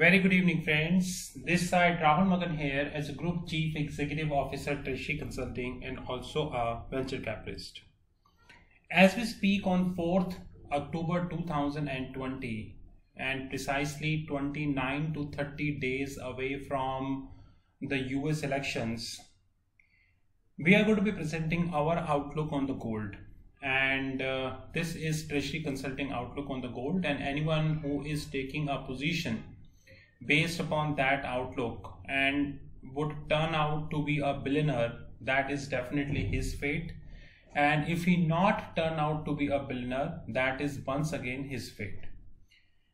Very good evening, friends. This side Rahul Magan here as a Group Chief Executive Officer, Treasury Consulting, and also a venture capitalist. As we speak on 4th October 2020, and precisely 29 to 30 days away from the US elections, we are going to be presenting our outlook on the gold and uh, this is treasury consulting outlook on the gold and anyone who is taking a position based upon that outlook and would turn out to be a billionaire that is definitely his fate. And if he not turn out to be a billionaire that is once again his fate.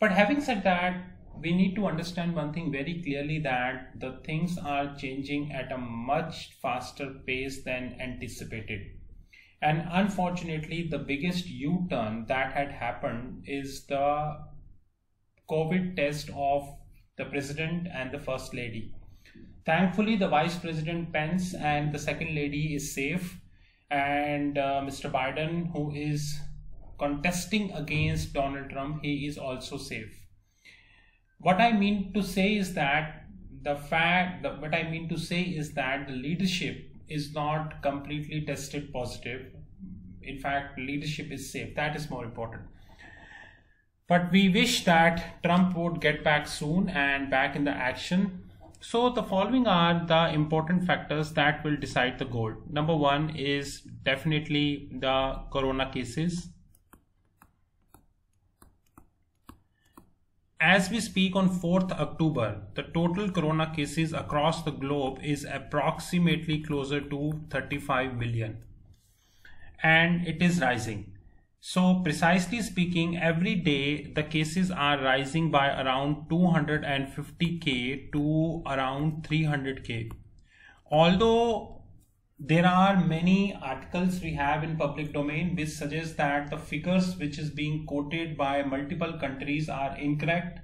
But having said that we need to understand one thing very clearly that the things are changing at a much faster pace than anticipated. And unfortunately the biggest u-turn that had happened is the covid test of the president and the first lady. Thankfully the vice president pence and the second lady is safe. And uh, mr biden who is contesting against donald trump he is also safe. What i mean to say is that the fact what i mean to say is that the leadership is not completely tested positive. In fact leadership is safe. That is more important but we wish that trump would get back soon and back in the action. So the following are the important factors that will decide the gold number one is definitely the corona cases. As we speak on 4th October, the total corona cases across the globe is approximately closer to 35 million. And it is rising. So precisely speaking, every day the cases are rising by around 250k to around 300k. Although there are many articles we have in public domain which suggest that the figures which is being quoted by multiple countries are incorrect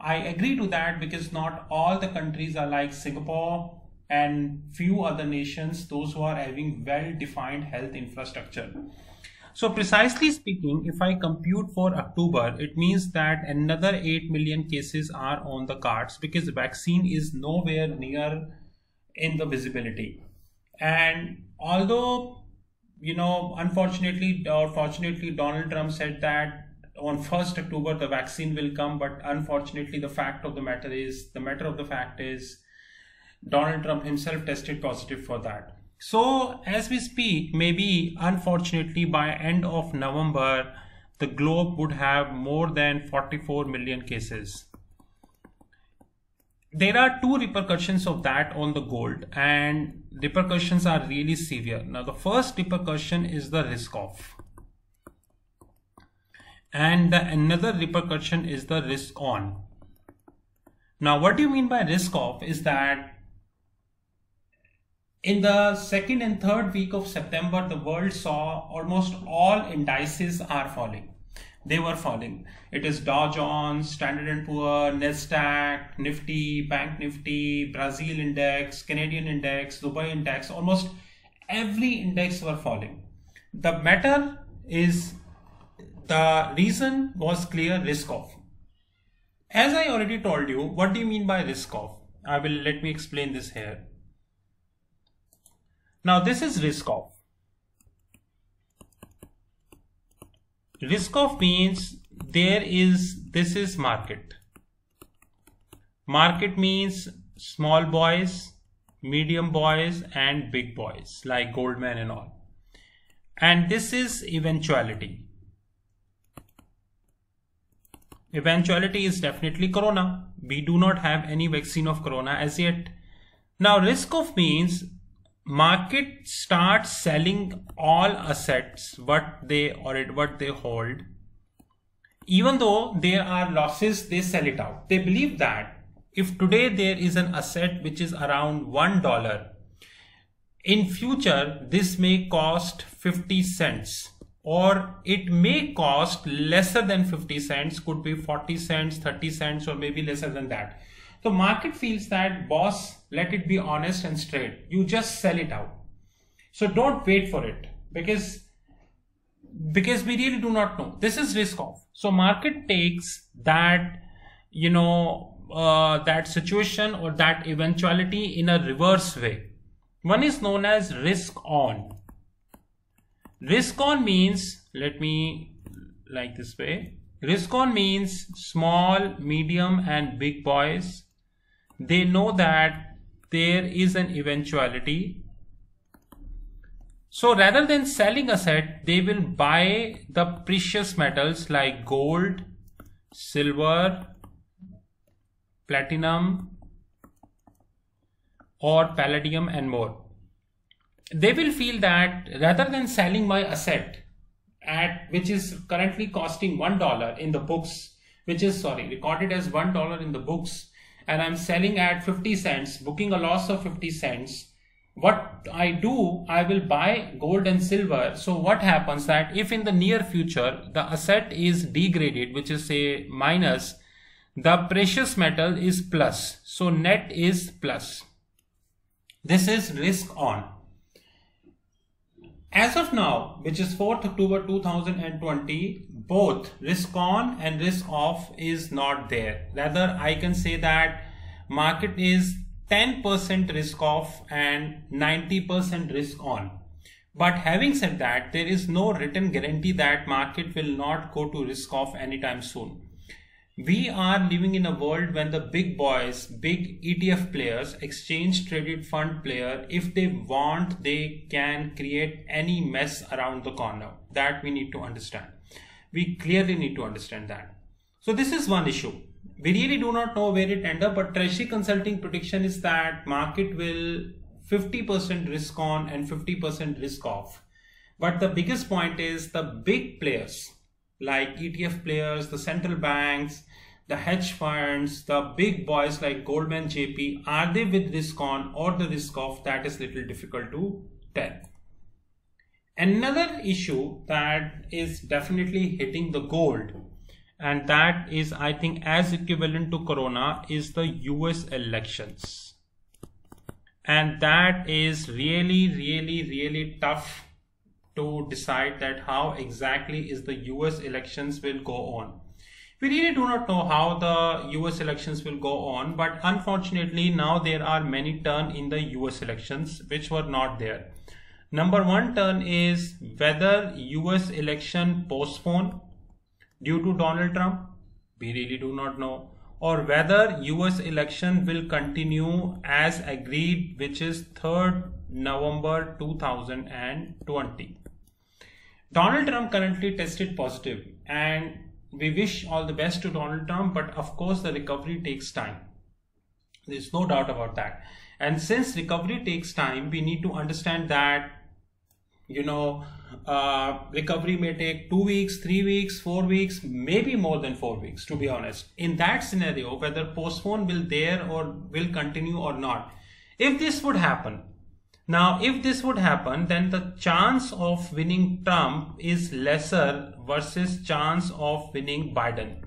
i agree to that because not all the countries are like singapore and few other nations those who are having well defined health infrastructure so precisely speaking if i compute for october it means that another 8 million cases are on the cards because vaccine is nowhere near in the visibility and although, you know, unfortunately or fortunately, Donald Trump said that on 1st October the vaccine will come, but unfortunately, the fact of the matter is, the matter of the fact is, Donald Trump himself tested positive for that. So as we speak, maybe unfortunately by end of November, the globe would have more than 44 million cases. There are two repercussions of that on the gold and repercussions are really severe. Now the first repercussion is the risk off and the another repercussion is the risk on. Now what do you mean by risk off is that in the second and third week of september the world saw almost all indices are falling they were falling. It is Dow Jones, Standard & Poor, Nasdaq, Nifty, Bank Nifty, Brazil Index, Canadian Index, Dubai Index, almost every index were falling. The matter is the reason was clear risk off. As I already told you, what do you mean by risk off? I will let me explain this here. Now this is risk off. risk off means there is this is market. Market means small boys medium boys and big boys like goldman and all. And this is eventuality. Eventuality is definitely corona. We do not have any vaccine of corona as yet. Now risk of means market starts selling all assets what they or what they hold. Even though there are losses they sell it out. They believe that if today there is an asset which is around one dollar in future this may cost 50 cents or it may cost lesser than 50 cents could be 40 cents 30 cents or maybe lesser than that so market feels that boss, let it be honest and straight. You just sell it out. So don't wait for it because because we really do not know. This is risk off. So market takes that you know uh, that situation or that eventuality in a reverse way. One is known as risk on. Risk on means, let me like this way. Risk on means small, medium and big boys. They know that there is an eventuality. So rather than selling asset, they will buy the precious metals like gold, silver, platinum, or palladium and more. They will feel that rather than selling my asset at which is currently costing one dollar in the books, which is sorry recorded as one dollar in the books, and I'm selling at 50 cents, booking a loss of 50 cents. What I do, I will buy gold and silver. So what happens that if in the near future the asset is degraded, which is say minus, the precious metal is plus. So net is plus. This is risk on. As of now, which is 4th October 2020, both risk on and risk off is not there. Rather, I can say that market is 10% risk off and 90% risk on. But having said that, there is no written guarantee that market will not go to risk off anytime soon we are living in a world when the big boys, big ETF players, exchange traded fund player, if they want, they can create any mess around the corner. That we need to understand. We clearly need to understand that. So this is one issue. We really do not know where it end up, but Treasury Consulting prediction is that market will 50% risk on and 50% risk off. But the biggest point is the big players, like ETF players, the central banks, the hedge funds, the big boys like Goldman, JP, are they with risk on or the risk off? That is little difficult to tell. Another issue that is definitely hitting the gold and that is I think as equivalent to Corona is the US elections. And that is really, really, really tough to decide that how exactly is the US elections will go on. We really do not know how the US elections will go on, but unfortunately now there are many turn in the US elections which were not there. Number one turn is whether US election postponed due to Donald Trump. We really do not know. Or whether US election will continue as agreed, which is 3rd November 2020. Donald Trump currently tested positive and we wish all the best to Donald Trump, but of course the recovery takes time. There's no doubt about that. And since recovery takes time, we need to understand that, you know, uh, recovery may take two weeks, three weeks, four weeks, maybe more than four weeks, to be honest. In that scenario, whether postpone will there or will continue or not, if this would happen, now, if this would happen, then the chance of winning Trump is lesser versus chance of winning Biden.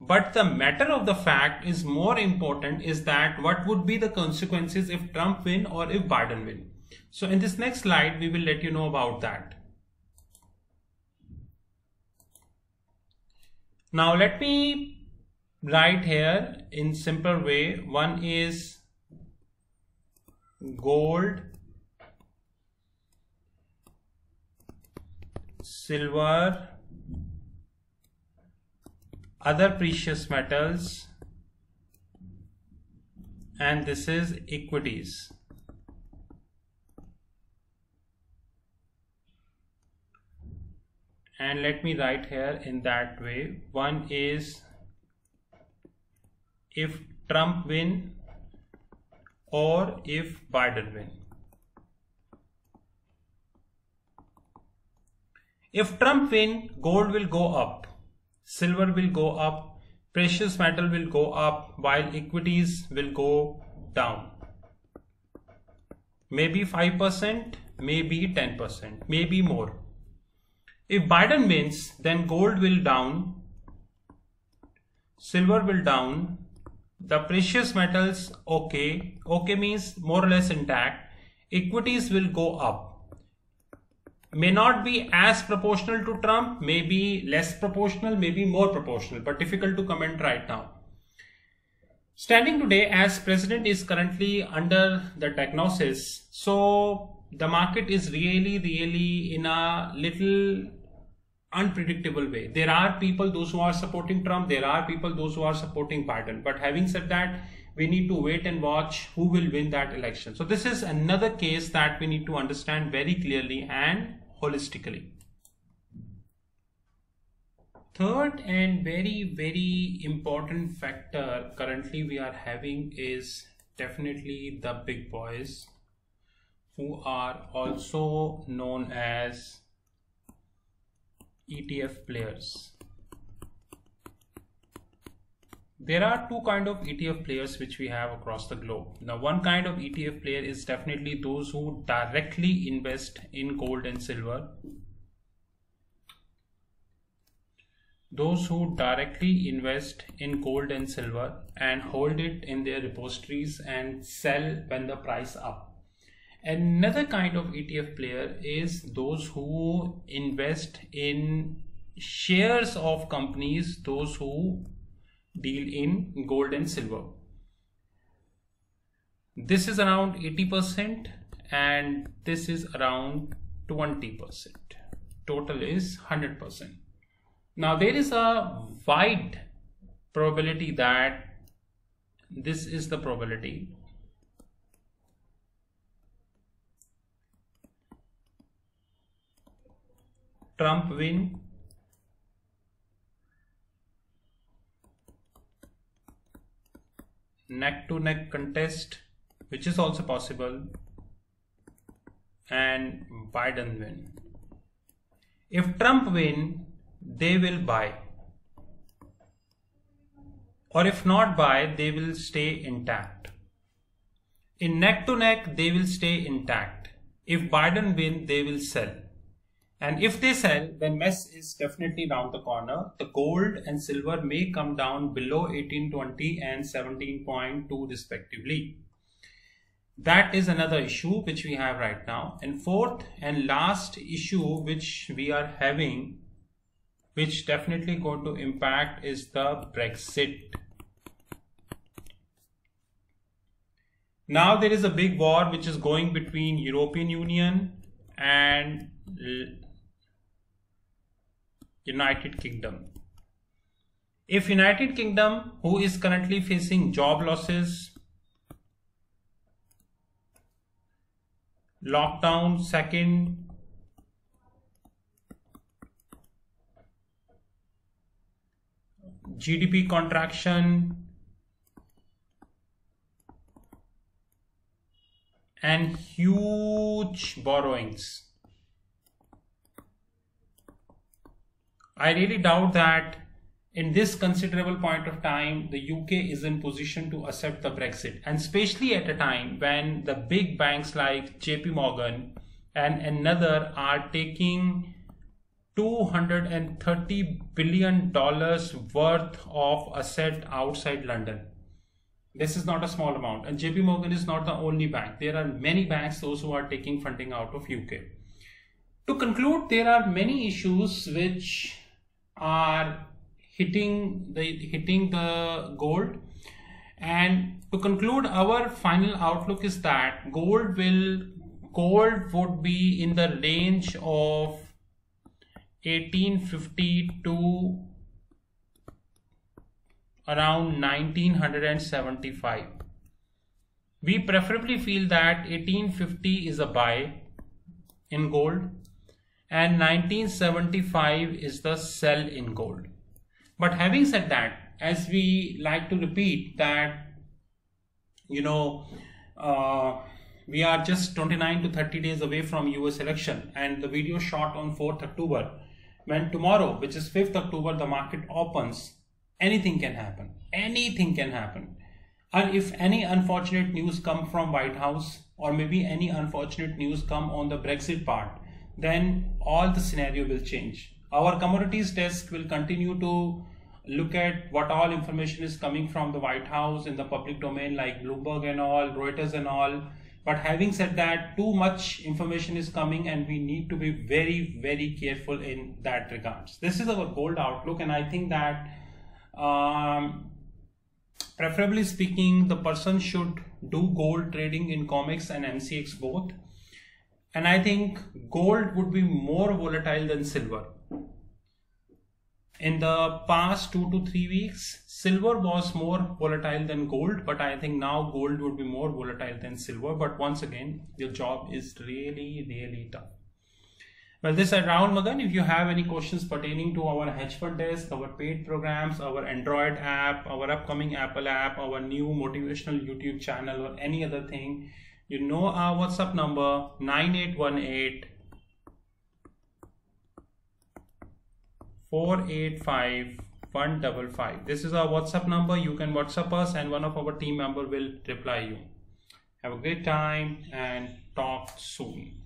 But the matter of the fact is more important is that what would be the consequences if Trump win or if Biden win. So in this next slide, we will let you know about that. Now let me write here in simple way. One is gold silver other precious metals and this is equities and let me write here in that way one is if Trump win or if Biden win. If Trump win, gold will go up, silver will go up, precious metal will go up while equities will go down. Maybe 5%, maybe 10%, maybe more. If Biden wins, then gold will down, silver will down, the precious metals okay. Okay means more or less intact. Equities will go up. May not be as proportional to trump may be less proportional may be more proportional but difficult to comment right now. Standing today as president is currently under the diagnosis, so the market is really, really in a little unpredictable way. There are people, those who are supporting Trump, there are people, those who are supporting Biden. But having said that, we need to wait and watch who will win that election. So this is another case that we need to understand very clearly and holistically. Third and very, very important factor currently we are having is definitely the big boys who are also known as ETF players. There are two kind of ETF players which we have across the globe. Now one kind of ETF player is definitely those who directly invest in gold and silver. Those who directly invest in gold and silver and hold it in their repositories and sell when the price up Another kind of ETF player is those who invest in shares of companies, those who deal in gold and silver. This is around 80% and this is around 20%. Total is 100%. Now there is a wide probability that this is the probability Trump win? Neck to neck contest, which is also possible, and Biden win. If Trump win, they will buy. Or if not buy, they will stay intact. In neck to neck, they will stay intact. If Biden win, they will sell. And if they sell, then mess is definitely round the corner. The gold and silver may come down below 1820 and 17.2 respectively. That is another issue which we have right now. And fourth and last issue which we are having, which definitely going to impact is the Brexit. Now there is a big war which is going between European Union and United Kingdom. If United Kingdom, who is currently facing job losses, lockdown, second, GDP contraction, and huge borrowings I really doubt that in this considerable point of time, the UK is in position to accept the Brexit, and especially at a time when the big banks like JP Morgan and another are taking 230 billion dollars worth of asset outside London. This is not a small amount, and JP Morgan is not the only bank. There are many banks, those who are taking funding out of UK. To conclude, there are many issues which are hitting the hitting the gold. And to conclude our final outlook is that gold will gold would be in the range of 1850 to around 1975 we preferably feel that 1850 is a buy in gold and 1975 is the sell in gold. But having said that, as we like to repeat that, you know, uh, we are just 29 to 30 days away from US election and the video shot on 4th October. When tomorrow, which is 5th October, the market opens, anything can happen. Anything can happen. And if any unfortunate news come from White House or maybe any unfortunate news come on the Brexit part, then all the scenario will change. Our commodities desk will continue to look at what all information is coming from the White House in the public domain like Bloomberg and all, Reuters and all. But having said that, too much information is coming and we need to be very, very careful in that regards. This is our gold outlook and I think that um, preferably speaking the person should do gold trading in COMEX and MCX both and I think gold would be more volatile than silver in the past two to three weeks, silver was more volatile than gold, but I think now gold would be more volatile than silver. But once again, your job is really, really tough. Well, this is Rahul Magan. If you have any questions pertaining to our hedge fund desk, our paid programs, our Android app, our upcoming Apple app, our new motivational YouTube channel, or any other thing, you know our WhatsApp number 9818 485 155 this is our whatsapp number. You can whatsapp us and one of our team member will reply you. Have a great time and talk soon